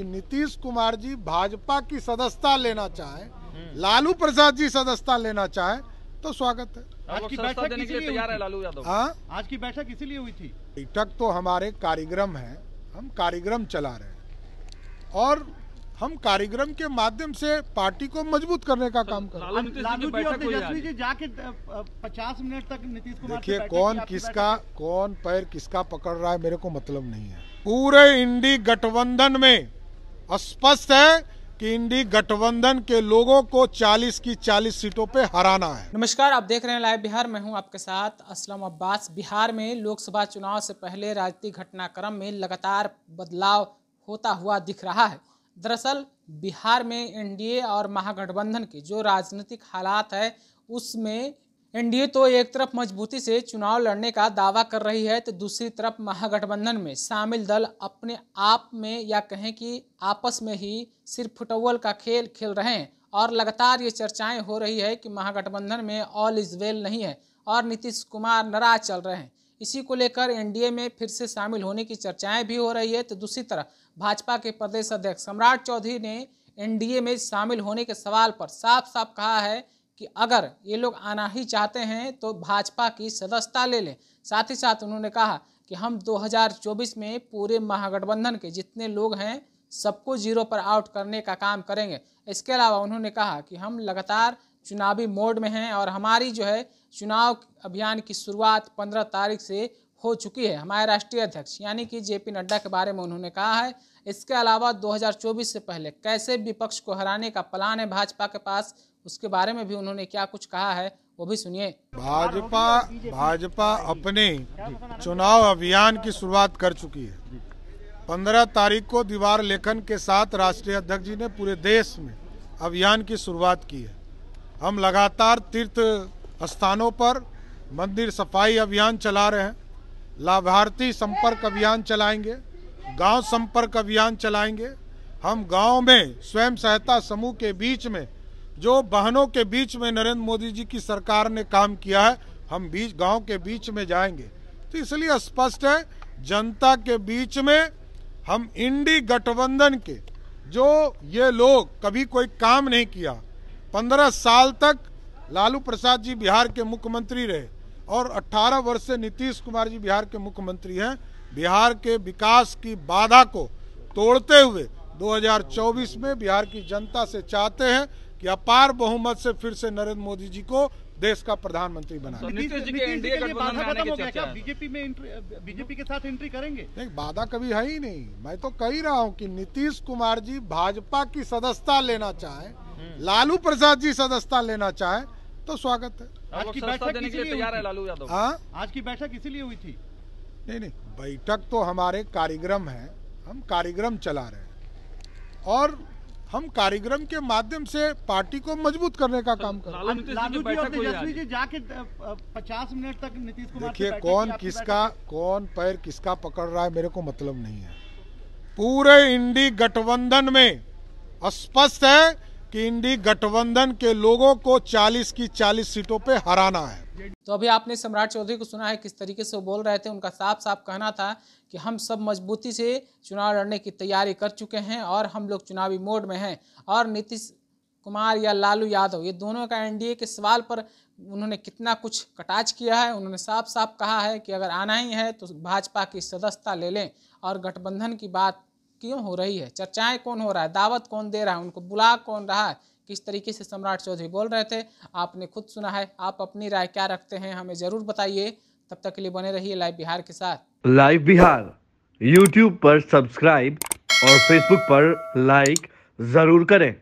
कि नीतीश कुमार जी भाजपा की सदस्यता लेना चाहे लालू प्रसाद जी सदस्यता लेना चाहे तो स्वागत है। आज की बैठक देने के लिए तैयार हुई है थी? लालू यादव। हाँ? आज की बैठक इसीलिए हुई थी। बैठक तो हमारे कार्यक्रम है हम कार्यक्रम चला रहे हैं। और हम कार्यक्रम के माध्यम से पार्टी को मज़बूत करने का काम कर रहे हैं। लालू जी लालू की जी और तेजस्वी जी जाके पचास मिनट तक नीतीश कुमार देखिए कौन किसका कौन पैर किसका पकड़ रहा है मेरे को मतलब नहीं है। पूरे इंडी गठबंधन में स्पष्ट है कि इंडी गठबंधन के लोगों को 40 की 40 सीटों पे हराना है। नमस्कार, आप देख रहे हैं लाइव बिहार। मैं हूँ आपके साथ असलम अब्बास। बिहार में लोकसभा चुनाव से पहले राजनीतिक घटनाक्रम में लगातार बदलाव होता हुआ दिख रहा है। दरअसल, बिहार में एनडीए और महागठबंधन के जो राजनीतिक हालात है, उसमें एनडीए तो एक तरफ़ मजबूती से चुनाव लड़ने का दावा कर रही है तो दूसरी तरफ़ महागठबंधन में शामिल दल अपने आप में या कहें कि आपस में ही सिर्फ़ फुटबॉल का खेल खेल रहे हैं। और लगातार ये चर्चाएँ हो रही है कि महागठबंधन में ऑल इज़ वेल नहीं है और नीतीश कुमार नाराज़ चल रहे हैं। इसी को लेकर एनडीए में फिर से शामिल होने की चर्चाएँ भी हो रही है तो दूसरी तरफ़ भाजपा के प्रदेश अध्यक्ष सम्राट चौधरी ने एनडीए में शामिल होने के सवाल पर साफ़ साफ़ कहा है कि अगर ये लोग आना ही चाहते हैं तो भाजपा की सदस्यता ले लें। साथ ही साथ उन्होंने कहा कि हम 2024 में पूरे महागठबंधन के जितने लोग हैं, सबको ज़ीरो पर आउट करने का काम करेंगे। इसके अलावा उन्होंने कहा कि हम लगातार चुनावी मोड में हैं और हमारी जो है चुनाव अभियान की शुरुआत 15 तारीख से हो चुकी है। हमारे राष्ट्रीय अध्यक्ष, यानी कि जेपी नड्डा के बारे में उन्होंने कहा है। इसके अलावा 2024 से पहले कैसे विपक्ष को हराने का प्लान है भाजपा के पास उसके बारे में भी उन्होंने क्या कुछ कहा है, वो भी सुनिए। भाजपा भाजपा अपने चुनाव अभियान की शुरुआत कर चुकी है। पंद्रह तारीख को दीवार लेखन के साथ राष्ट्रीय अध्यक्ष जी ने पूरे देश में अभियान की शुरुआत की है। हम लगातार तीर्थ स्थानों पर मंदिर सफ़ाई अभियान चला रहे हैं। लाभार्थी संपर्क अभियान चलाएँगे, गाँव संपर्क अभियान चलाएँगे। हम गाँव में स्वयं सहायता समूह के बीच में जो बहनों के बीच में नरेंद्र मोदी जी की सरकार ने काम किया है, हम बीच, गाँव के बीच में जाएँगे। तो इसलिए स्पष्ट है, जनता के बीच में हम इंडी गठबंधन के, जो ये लोग कभी कोई काम नहीं किया, पंद्रह साल तक लालू प्रसाद जी बिहार के मुख्यमंत्री रहे और 18 वर्ष से नीतीश कुमार जी बिहार के मुख्यमंत्री हैं, बिहार के विकास की बाधा को तोड़ते हुए 2024 में बिहार की जनता से चाहते हैं कि अपार बहुमत से फिर से नरेंद्र मोदी जी को देश का प्रधानमंत्री तो हो क्या? बीजेपी में बीजेपी के साथ एंट्री करेंगे? नहीं बाधा कभी है ही नहीं। मैं तो कह ही रहा हूँ कि नीतीश कुमार जी भाजपा की सदस्यता लेना चाहे लालू प्रसाद जी सदस्यता लेना चाहे तो स्वागत है। आज की बैठक देने के लिए तैयार है लालू यादव? हाँ? आज की बैठक इसीलिए हुई थी। नहीं नहीं बैठक तो हमारे कार्यक्रम है हम कार्यक्रम चला रहे हैं। और हम कार्यक्रम के माध्यम से पार्टी को मज़बूत करने का काम कर रहे हैं। जाके पचास मिनट तक नीतीश कुमार देखिए कौन किसका कौन पैर किसका पकड़ रहा है मेरे को मतलब नहीं है। पूरे इंडी गठबंधन में स्पष्ट है कि इंडी गठबंधन के लोगों को 40 की 40 सीटों पे हराना है। तो अभी आपने सम्राट चौधरी को सुना है, किस तरीके से वो बोल रहे थे, उनका साफ़ साफ़ कहना था कि हम सब मजबूती से चुनाव लड़ने की तैयारी कर चुके हैं और हम लोग चुनावी मोड में हैं। और नीतीश कुमार या लालू यादव, ये दोनों का एनडीए के सवाल पर उन्होंने कितना कुछ कटाच किया है, उन्होंने साफ़ साफ़ कहा है कि अगर आना ही है तो भाजपा की सदस्यता ले लें। और गठबंधन की बात क्यों हो रही है? चर्चाएँ कौन हो रहा है? दावत कौन दे रहा है? उनको बुला कौन रहा है? किस तरीके से सम्राट चौधरी बोल रहे थे? आपने खुद सुना है। आप अपनी राय क्या रखते हैं, हमें ज़रूर बताइए। तब तक के लिए बने रहिए लाइव बिहार के साथ। लाइव बिहार यूट्यूब पर सब्सक्राइब और फेसबुक पर लाइक ज़रूर करें।